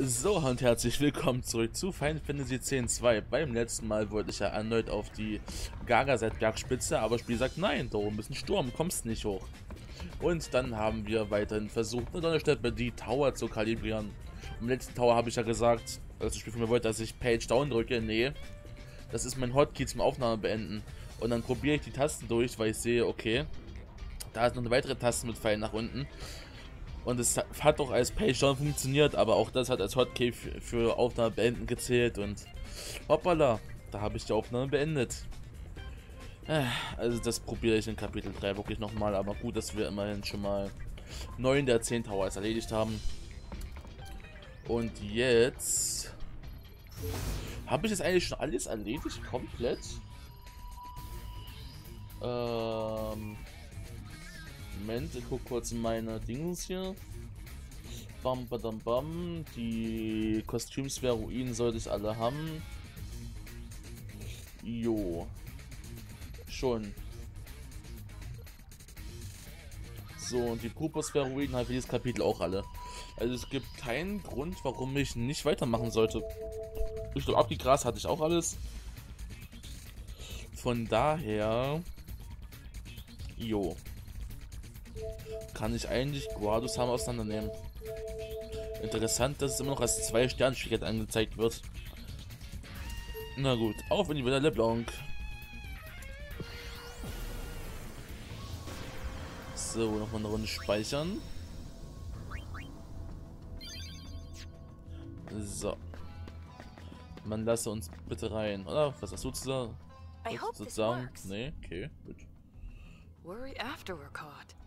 So und herzlich willkommen zurück zu Final Fantasy X-2. Beim letzten Mal wollte ich ja erneut auf die Gaga-Bergspitze, aber das Spiel sagt nein, da oben ist ein Sturm, kommst nicht hoch. Und dann haben wir weiterhin versucht, eine Donnersteppe die Tower zu kalibrieren. Im letzten Tower habe ich ja gesagt, als das Spiel von mir wollte, dass ich Page Down drücke. Nee, das ist mein Hotkey zum Aufnahme beenden. Und dann probiere ich die Tasten durch, weil ich sehe, okay, da ist noch eine weitere Taste mit Pfeil nach unten. Und es hat auch als Page Down funktioniert, aber auch das hat als Hotkey für Aufnahme beenden gezählt und hoppala, da habe ich die Aufnahme beendet. Äh, also das probiere ich in Kapitel 3 wirklich nochmal, aber gut, dass wir immerhin schon mal 9 der 10 Towers erledigt haben. Und jetzt... Habe ich das eigentlich schon alles erledigt? Komplett? Ähm... Moment, ich guck kurz meine Dings hier. Bam, badam, bam. Die Kostümsphäre-Ruinen sollte ich alle haben. Jo. Schon. So, und die Purpur-Sphäre-Ruinen habe ich dieses Kapitel auch alle. Also es gibt keinen Grund, warum ich nicht weitermachen sollte. Ich glaube, abgegrast hatte ich auch alles. Von daher... Jo kann ich eigentlich Guardus Hammer auseinandernehmen. Interessant, dass es immer noch als zwei Stern Schwierigkeit angezeigt wird. Na gut, auf in die Villa LeBlanc. So, nochmal eine Runde speichern. So. Man lasse uns bitte rein, oder? Was hast du zu sagen? Was zu sagen? Nee, okay, gut. Worry after we're caught.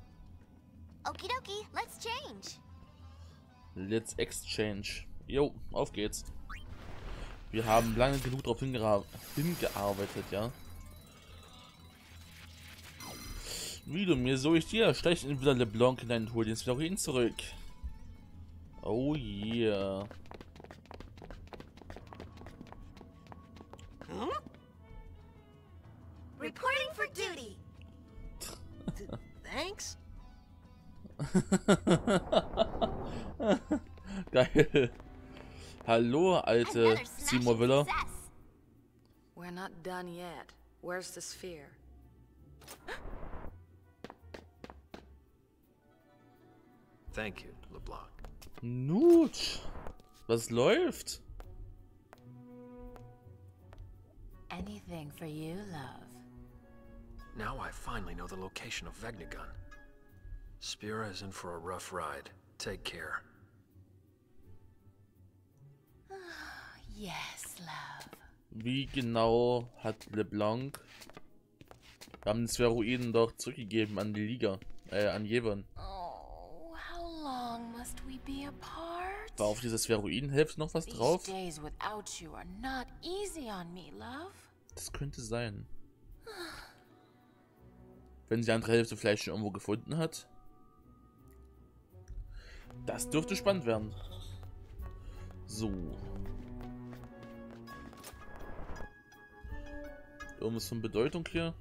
Okie dokie, let's change. Let's exchange. Jo, auf geht's. Wir haben lange genug darauf hingearbeitet, ja. Wie du mir, so ich dir. Steig in wieder LeBlanc hinein und hol den Sphäroiden zurück. Oh yeah. Huh? Reporting for duty. Thanks. Geil. Hallo, alte Seymour Willer. We're not done yet. Where's the sphere? Thank you, LeBlanc. Nut. Was läuft? Anything for you, love. Now I finally know the location of Vegnagun. Spira is in for a rough ride. Take care. yes, love. Wie genau hat LeBlanc... Wir haben den Spheroiden doch zurückgegeben an die Liga. Äh, an Jevon. Oh, how long must we be apart? War auf dieser Spheroiden-Hälfte noch was drauf? Me, das könnte sein. Wenn sie die andere Hälfte vielleicht schon irgendwo gefunden hat. Das dürfte spannend werden. So. Irgendwas von Bedeutung hier?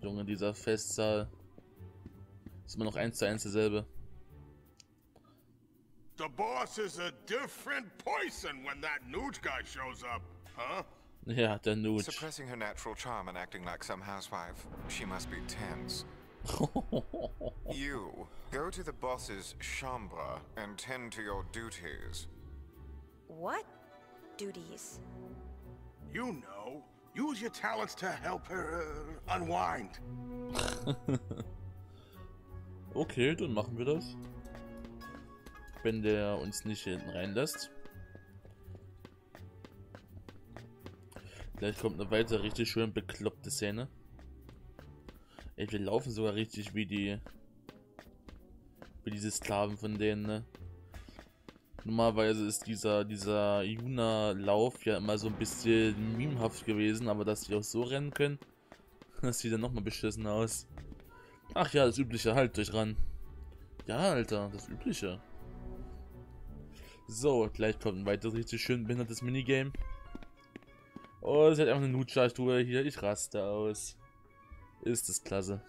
Junge, dieser Festsaal. Ist immer noch eins zu eins derselbe. The boss is a different poison when that Newt guy shows up, huh? Ja, der Newt. Suppressing her natural charm and acting like some housewife. She must be tense. you, go to the boss's chambre and tend to your duties. What duties? You know. Use your talents to help her uh, unwind. okay, dann machen wir das. Wenn der uns nicht hinten reinlässt. Gleich kommt eine weitere richtig schön bekloppte Szene. Ey, wir laufen sogar richtig wie die... Wie diese Sklaven von denen, ne? Normalerweise ist dieser, dieser Juna-Lauf ja immer so ein bisschen memehaft gewesen, aber dass die auch so rennen können, das sieht dann nochmal beschissen aus. Ach ja, das Übliche, halt durch ran. Ja, Alter, das Übliche. So, gleich kommt ein weiteres richtig schön behindertes Minigame. Oh, es hat einfach eine Nutscharstuhe hier. Ich raste aus. Ist es klasse.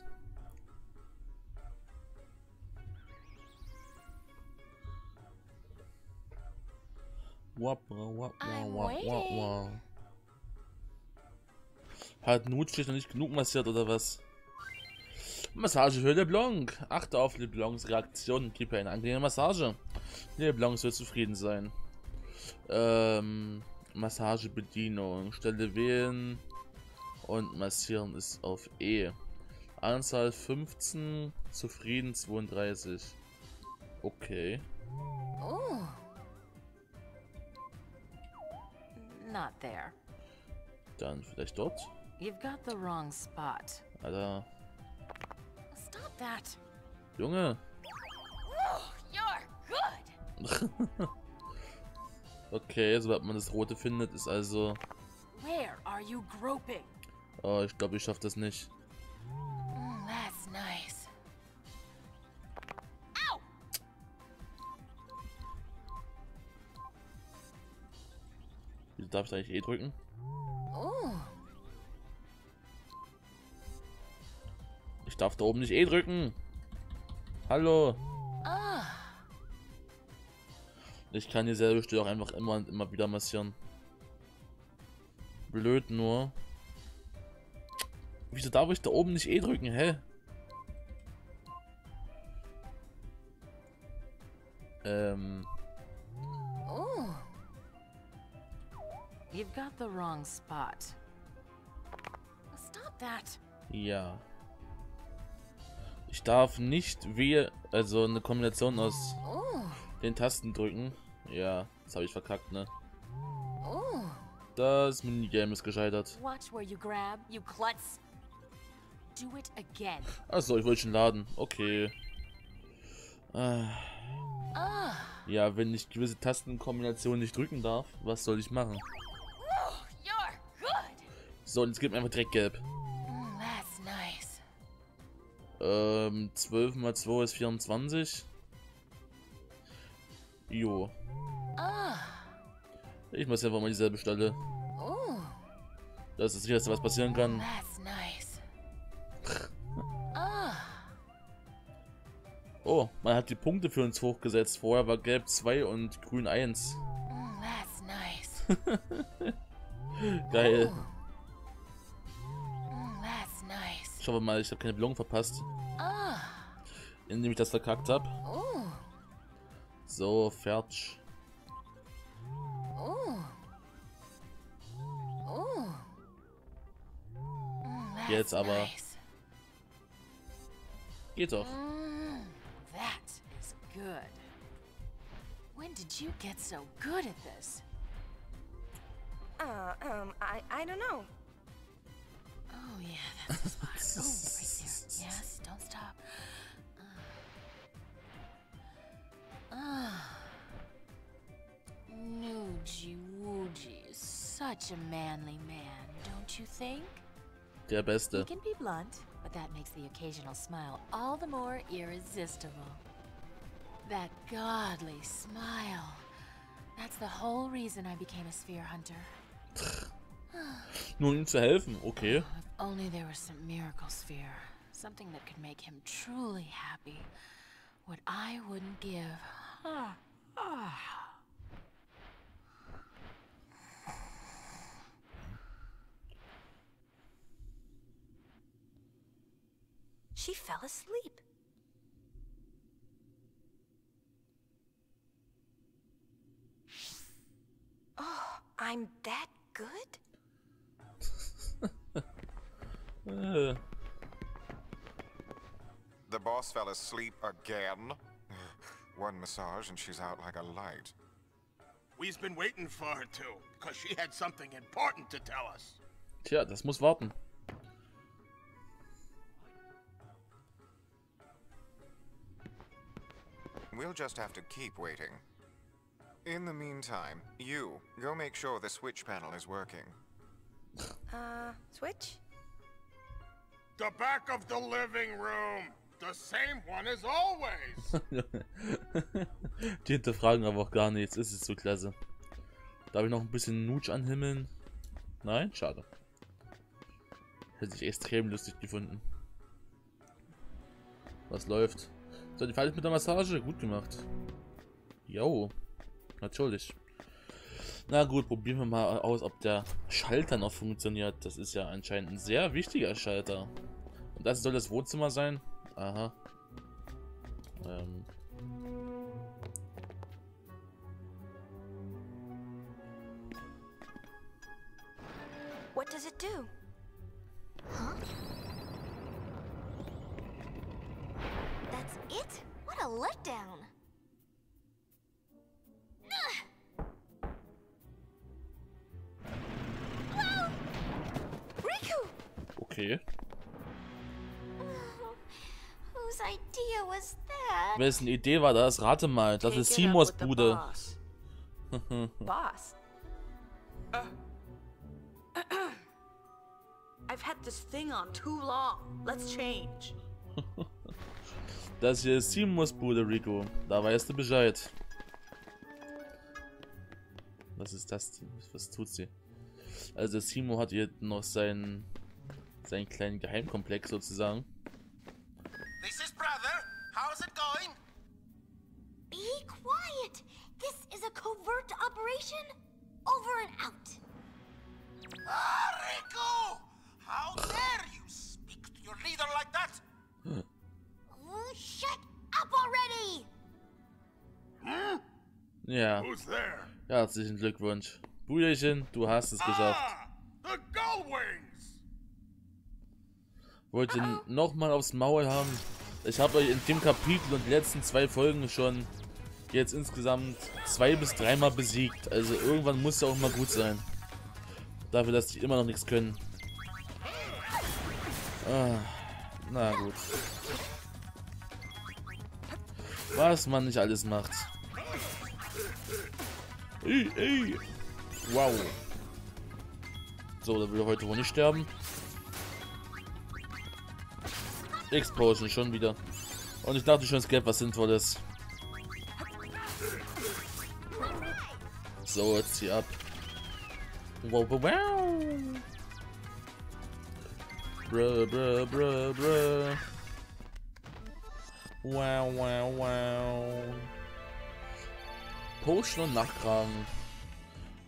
Wap, wap, wap. Hat Nutsch noch nicht genug massiert oder was? Massage für LeBlanc. Achte auf LeBlancs Reaktion und gib ihr eine angenehme Massage. LeBlanc soll zufrieden sein. Ähm, Massagebedienung. Stelle wählen und massieren ist auf E. Anzahl 15, zufrieden 32. Okay. Ooh. Not there. Dann vielleicht dort. You've got the wrong spot. Alter. Stop that. Junge. You're good. Okay, sobald man das Rote findet, ist also... Where are you groping? Oh, ich glaube, ich schaffe das nicht. Mm, that's nice. Ow! Wieso darf ich da eigentlich E drücken? Ooh. Ich darf da oben nicht E drücken. Hallo. Ah. Ich kann dieselbe Stelle auch einfach immer und immer wieder massieren. Blöd nur. Wieso darf ich da oben nicht E drücken, hä? Ähm, Ooh. You've got the wrong spot. Stop that. ja. Ich darf nicht wehe, also eine Kombination aus Ooh. den Tasten drücken. Ja, das habe ich verkackt, ne? Ooh. Das Minigame ist gescheitert. Watch where you grab, you klutz. Achso, ich wollte schon laden. Okay. Ah, Ah. ja, wenn ich gewisse Tastenkombinationen nicht drücken darf, was soll ich machen? So, und jetzt gibt mir einfach direkt gelb. Mm, nice. Ähm, 12 mal 2 ist 24. Jo. Ah. Ich muss einfach mal dieselbe Stelle. Das ist das sicherste, was passieren kann. That's nice. Oh, man hat die Punkte für uns hochgesetzt. Vorher war gelb 2 und grün 1. Mm, that's nice. Geil. Mm, that's nice. Ich hoffe mal, ich habe keine Belohnung verpasst, Ah. indem ich das verkackt habe. Ooh. So, fertig. Ooh. Ooh. Mm, Jetzt aber. Geht doch. That is good. When did you get so good at this? Uh, um, I, I don't know. Oh yeah, that's the spot. oh, right there. Yes, don't stop. Uh. Ah. Nuji Wooji is such a manly man, don't you think? Der He can be blunt, but that makes the occasional smile all the more irresistible. That godly smile. That's the whole reason I became a sphere hunter. Nur um ihm zu helfen, okay. If only there was some miracle sphere. Something that could make him truly happy. What I wouldn't give. Ah, ah. She fell asleep. I'm that good? Äh, The boss fell asleep again. One massage and she's out like a light. We've been waiting for her too, because she had something important to tell us. tja, das muss warten. We'll just have to keep waiting. In the meantime, you go make sure the switch panel is working. Uh, switch? The back of the living room. The same one as always. Die hinterfragen aber auch gar nichts. Es ist so klasse. Darf ich noch ein bisschen Nutsch anhimmeln? Nein? Schade. Hätte ich extrem lustig gefunden. Was läuft? So, die Fall mit der Massage. Gut gemacht. Jo. Natürlich. Na gut, probieren wir mal aus, ob der Schalter noch funktioniert. Das ist ja anscheinend ein sehr wichtiger Schalter. Und das soll das Wohnzimmer sein? Aha. Ähm. What does it do? Wessen Idee war das? Rate mal. Das ist the Bude. boss. boss? Uh. I've had this thing on too long. Let's change. Das hier ist Simos Bude, Rico. Da weißt du Bescheid. Was ist das? Was tut sie? Also Simo hat hier noch seinen, seinen kleinen Geheimkomplex sozusagen. Ja, herzlichen Glückwunsch. Brüderchen, du hast es geschafft. Ah, the Gullwings! Wollt ihr nochmal aufs Maul haben? Ich habe euch in dem Kapitel und letzten zwei Folgen schon jetzt insgesamt zwei bis dreimal besiegt. Also irgendwann muss ja auch mal gut sein. Dafür, dass die immer noch nichts können. Ah, na gut. Was man nicht alles macht. Ey, ey. Wow. So, da will er heute wohl nicht sterben. Explosion schon wieder. Und ich dachte schon, es gäbe was Sinnvolles. So, jetzt hier ab. Wow, wow, wow. Bruh, bruh, bruh, bruh. Wow, wow, wow. Potion und Nachtkragen.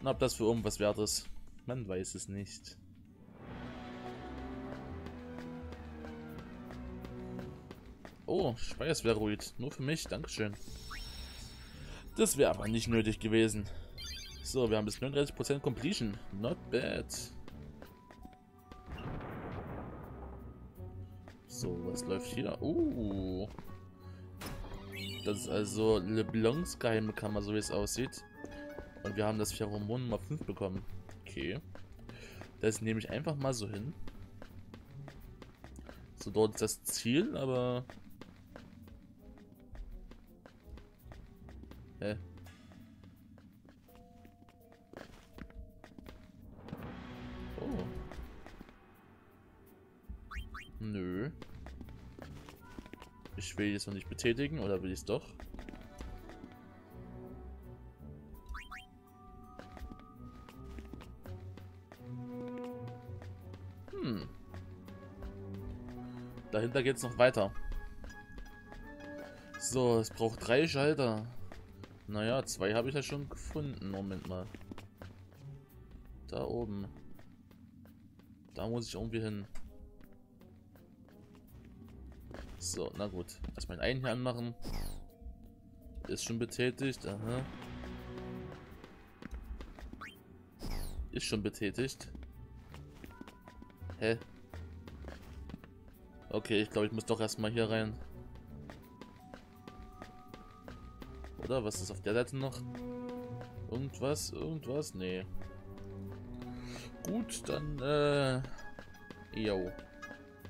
Und ob das für irgendwas wert ist? Man weiß es nicht. Oh, Speiersphäroid. Nur für mich, Dankeschön. Das wäre aber nicht nötig gewesen. So, wir haben bis 39% Completion. Not bad. So, was läuft hier? Uh. Das ist also LeBlancs geheime Kammer, so wie es aussieht. Und wir haben das Pheromon Nummer 5 bekommen. Okay. Das nehme ich einfach mal so hin. So, dort ist das Ziel, aber... Hä? Oh. Nö. Ich will jetzt noch nicht betätigen, oder will ich es doch? Hm. Dahinter geht's noch weiter. So, es braucht drei Schalter. Naja, zwei habe ich ja schon gefunden. Moment mal. Da oben. Da muss ich irgendwie hin. So, na gut. Erstmal den einen hier anmachen. Ist schon betätigt. Aha. Ist schon betätigt. Hä? Okay, ich glaube, ich muss doch erstmal hier rein. Oder? Was ist auf der Seite noch? Irgendwas? Irgendwas? Nee. Gut, dann, äh... Jo.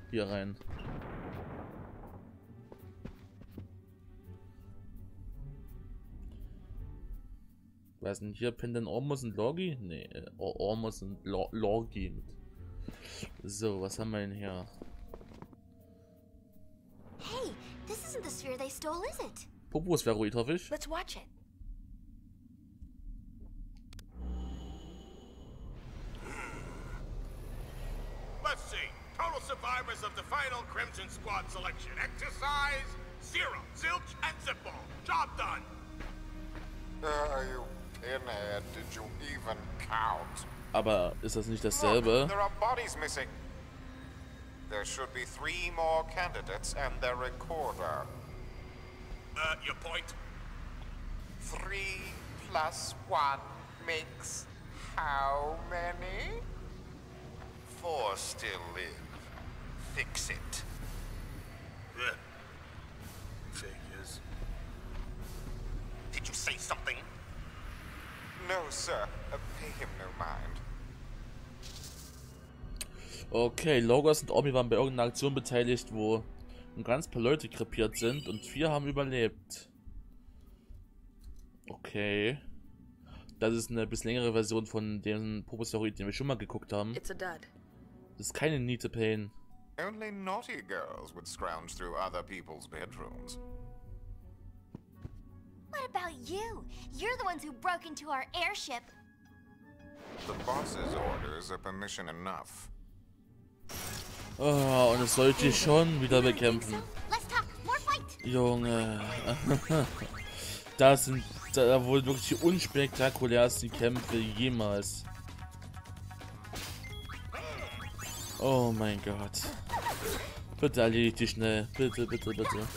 Hier rein. Was ist denn hier? Pendant Ormus und Logi? Nee, äh, Or- Ormus und Lo Logi. So, was haben wir denn hier? Hey, this isn't the sphere they stole, is it? Popos-Veroid, hoffe ich. Let's watch it. Let's see. Total survivors of the final Crimson Squad selection exercise zero. Zilch and Zipball. Job done. Uh, are you pinhead did you even count? Aber ist das nicht Look, there are bodies missing. There should be three more candidates and their recorder. Uh, your point? Three plus one makes how many? Four still live. Fix it. Yeah. Figures. Did you say something? No, sir. Uh, pay him no mind. Okay, Logos und Omi waren bei irgendeiner Aktion beteiligt, wo ein ganz paar Leute krepiert sind und vier haben überlebt. Okay. Das ist eine bis längere Version von dem Poposteroid, den wir schon mal geguckt haben. It's a dud. Das ist keine Niete Pain. Only naughty girls would scrounge through other people's bedrooms. What about you? You're the ones who broke into our airship. The boss's orders are permission enough. Oh, und es sollte ich schon wieder bekämpfen. so? Let's talk. More fight. Junge. Das sind da wohl wirklich die unspektakulärsten Kämpfe jemals. Oh mein Gott. Bitte erledigt die schnell. Bitte, bitte, bitte.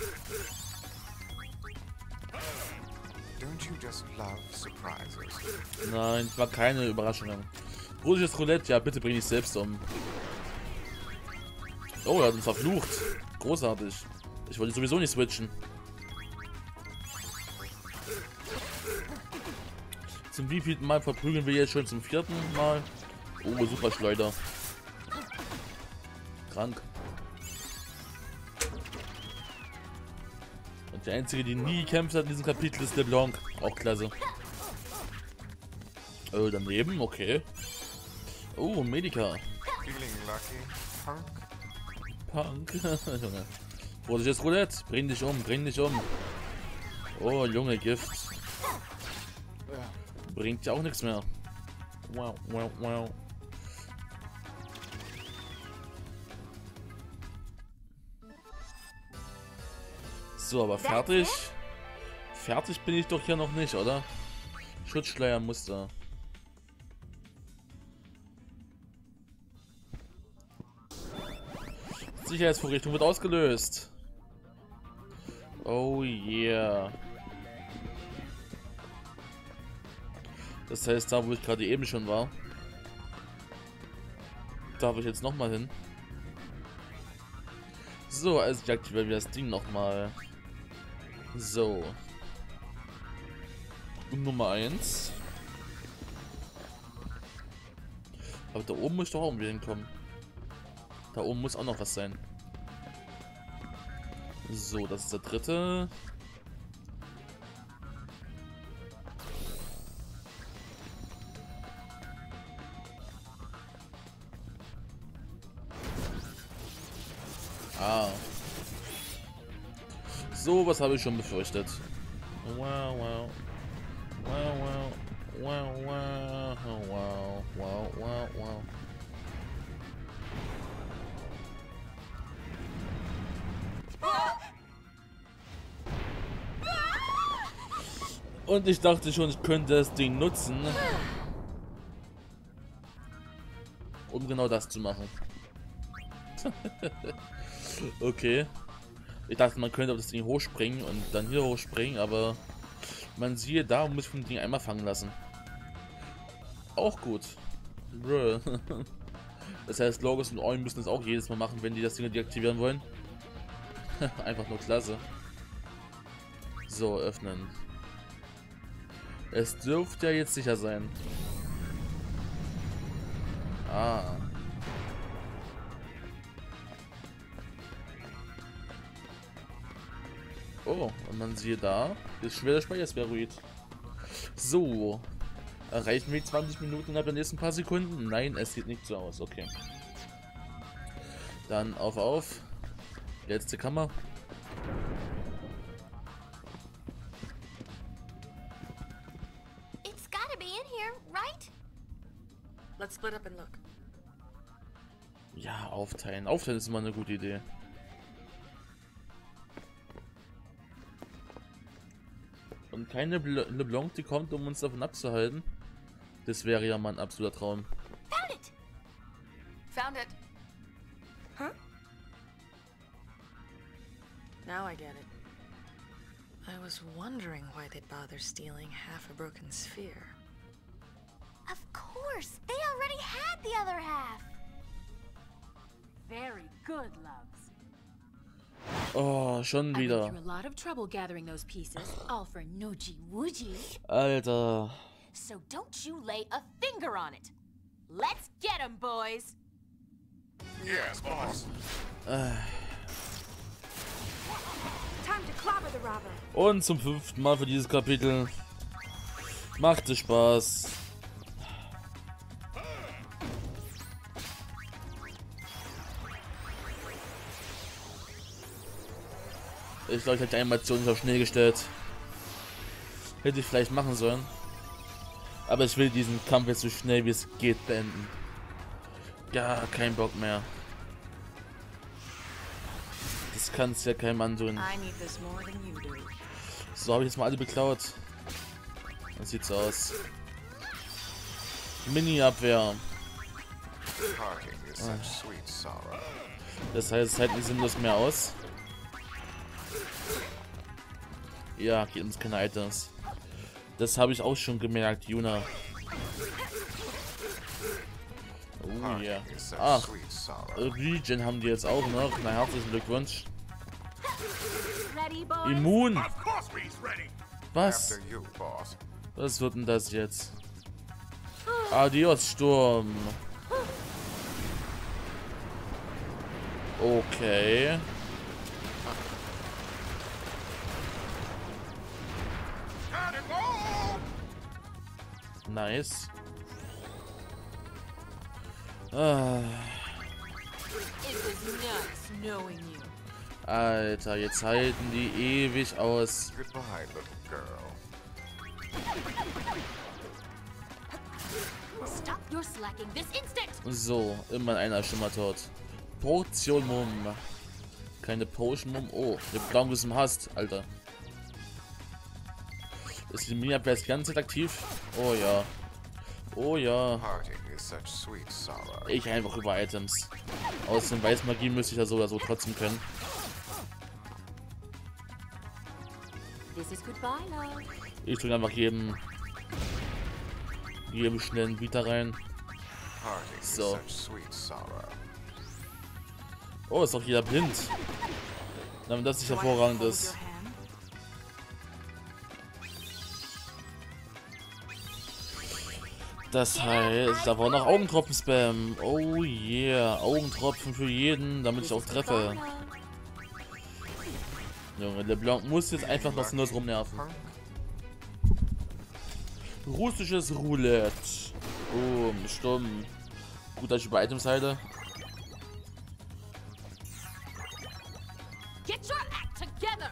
Nein, war keine Überraschung. Russisches Roulette, ja, bitte bring dich selbst um. Oh, er hat uns verflucht. Großartig. Ich wollte sowieso nicht switchen. Zum wievielten Mal verprügeln wir jetzt schon zum vierten Mal? Oh, super Schleuder. Krank. Die einzige, die nie gekämpft hat in diesem Kapitel, ist LeBlanc. Auch klasse. Oh, daneben, okay. Oh, Medica. Feeling lucky, punk? Punk. Junge. Vorsichtiges Roulette. Bring dich um, bring dich um. Oh, Junge, Gift. Bringt ja auch nichts mehr. Wow, wow, wow. So, aber fertig. Fertig bin ich doch hier noch nicht, oder? Schutzschleiermuster. Sicherheitsvorrichtung wird ausgelöst. Oh yeah. Das heißt, da wo ich gerade eben schon war, darf ich jetzt nochmal hin. So, also ich aktiviere das Ding nochmal. So. Und Nummer 1. Aber da oben muss ich doch auch irgendwie hinkommen. Da oben muss auch noch was sein. So, das ist der dritte. So, was habe ich schon befürchtet. Wow, wow. Wow, wow. Wow, wow. Wow, wow, wow, wow. Und ich dachte schon, ich könnte das Ding nutzen, um genau das zu machen. okay. Ich dachte, man könnte auf das Ding hochspringen und dann hier hochspringen, aber man siehe da, muss ich vom Ding einmal fangen lassen. Auch gut. Das heißt, Logos und Oin müssen das auch jedes Mal machen, wenn die das Ding deaktivieren wollen. Einfach nur klasse. So, öffnen. Es dürfte ja jetzt sicher sein. Ah. Oh, und man sieht da, ist schwer der Speichersphäroid. So. Erreichen wir 20 Minuten innerhalb der nächsten paar Sekunden? Nein, es sieht nicht so aus. Okay. Dann auf, auf. Letzte Kammer. It's gotta be in here, right? Let's split up and look. Ja, aufteilen. Aufteilen ist immer eine gute Idee. Keine Bl LeBlanc, die kommt, um uns davon abzuhalten. Das wäre ja mal ein absoluter Traum. Found it! Found it. Huh? Now I get it. I was wondering why they'd bother stealing half a broken sphere. Of course! They already had the other half! Very good, loves. Oh, schon wieder. through a lot of trouble gathering those pieces, all for Noogie Woogie. Alter. So don't you lay a finger on it. Let's get 'em, boys. Yes, boss. Time to clobber the robber. Und zum fünften Mal für dieses Kapitel. Machte Spaß. Ich glaube, ich habe die Animation nicht auf schnell gestellt. Hätte ich vielleicht machen sollen. Aber ich will diesen Kampf jetzt so schnell wie es geht beenden. Ja, kein Bock mehr. Das kann es ja than you do. So habe ich jetzt mal alle beklaut. Das sieht so aus. Mini-Abwehr. Das heißt, es hält nicht sinnlos mehr aus. Ja, geht uns keine Items. Das habe ich auch schon gemerkt, Juna. Oh ja. Ach, sorrow. Regen haben die jetzt auch noch. Na, herzlichen Glückwunsch. Immun. Was? Was wird denn das jetzt? Adios, Sturm. Okay. Nice. Ah, was. Alter, jetzt halten die ewig aus. Goodbye, little girl. Stop your slacking this instant! So, immer einer schon mal tot. Portion Mumm. Keine Potion Mumm. Oh, der Blau ist im Hast, Alter. Ist die Mini-Abwehr jetzt die ganze Zeit aktiv? Oh ja. Oh ja. Ich einfach über Items. Außerdem Weißmagie müsste ich ja so oder so trotzdem können. Ich drücke einfach jedem, jedem schnellen Bieter rein. So. such sweet sorrow. Oh, ist doch jeder blind. Wenn das nicht hervorragend ist. Das heißt, da war noch Augentropfen-Spam. Oh yeah, Augentropfen für jeden, damit ich auch treffe. Junge, LeBlanc muss jetzt einfach noch sinnlos rumnerven. Russisches Roulette. Boom, stumm. Gut, dass ich über Items halte. Get your act together!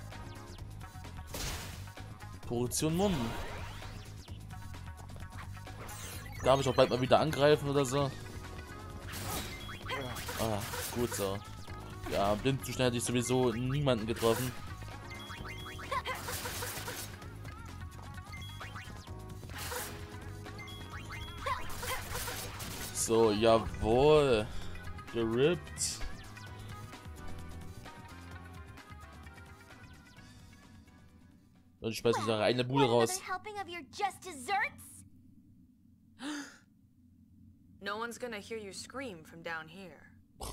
Position Mumm. Darf ich auch bald mal wieder angreifen oder so? Ah, gut so. Ja, blind zu schnell hätte ich sowieso niemanden getroffen. So, jawohl. Gerippt. Und ich schmeiß diese eine Bude raus. another helping of your just desserts? No one's gonna hear you scream from down here.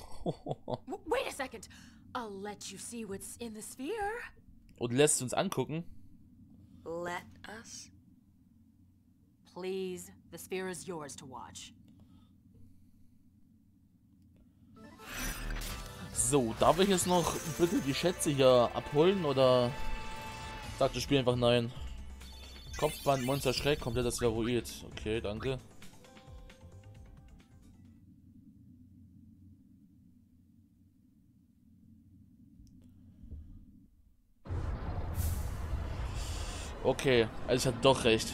Wait a second. I'll let you see what's in the sphere. Und lässt uns angucken. Let us? Please, the sphere is yours to watch. So, darf ich jetzt noch bitte die Schätze hier abholen oder sagt das Spiel einfach nein? Kopfband, Monster Schreck, kompletter Steroid. Okay, danke. Okay, also ich hatte doch recht.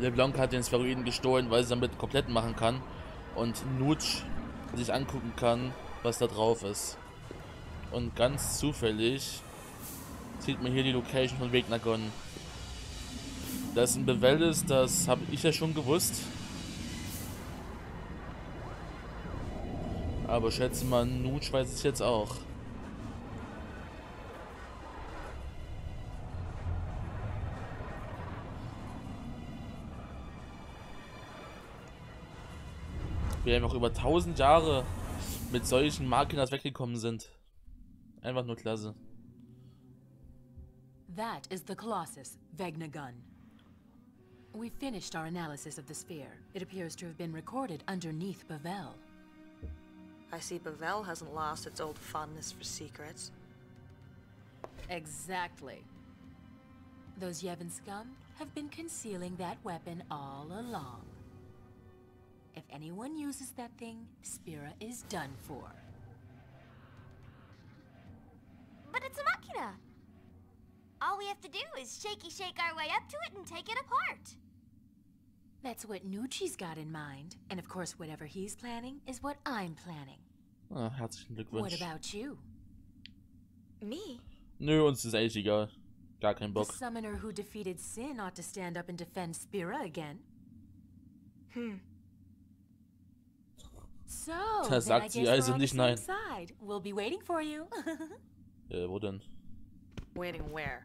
LeBlanc hat den Spheroiden gestohlen, weil sie damit komplett machen kann. Und Nutsch sich angucken kann, was da drauf ist. Und ganz zufällig sieht man hier die Location von Wegnagon. Dass ein Bevel ist, das habe ich ja schon gewusst. Aber schätze mal, Nutsch weiß es jetzt auch. Wir einfach über 1000 Jahre mit solchen Makinas weggekommen sind. Einfach nur klasse. That is the Colossus, Vegnagun. We finished our analysis of the sphere. It appears to have been recorded underneath Bavel. I see Bavel hasn't lost its old fondness for secrets. Exactly. Those Yevon scum have been concealing that weapon all along. If anyone uses that thing, Spira is done for. But it's a machina. All we have to do is shaky shake our way up to it and take it apart. That's what Nucci's got in mind. And of course, whatever he's planning is what I'm planning. Ah, herzlichen Glückwunsch. What about you? Me? Nö, uns ist eigentlich egal. Gar kein The summoner who defeated Sin ought to stand up and defend Spira again. Hmm. So, Da sagt sie also nicht nein. side. We'll be waiting for you. Äh, wo denn? Waiting where?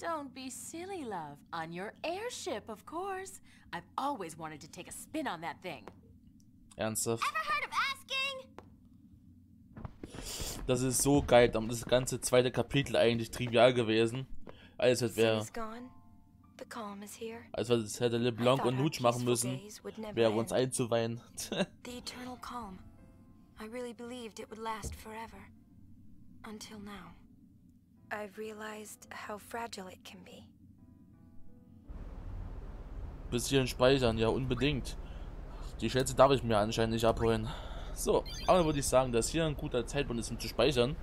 Don't be silly, love. On your airship, of course. I've always wanted to take a spin on that thing. Ernsthaft? Ever heard of asking? Das ist so geil. Das ganze zweite Kapitel eigentlich trivial gewesen. Hätte wäre, Als das hätte LeBlanc und Nutsch machen müssen, wäre uns einzuweihen. The eternal calm. I really believed it would last forever. Until now. I've realized how fragile it can be. Bis hierhin speichern, ja unbedingt. Die Schätze darf ich mir anscheinend nicht abholen. So, aber dann würde ich sagen, dass hier ein guter Zeitpunkt ist, um zu speichern.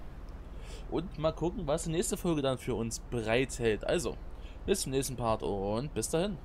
Und mal gucken, was die nächste Folge dann für uns bereithält. Also, bis zum nächsten Part und bis dahin.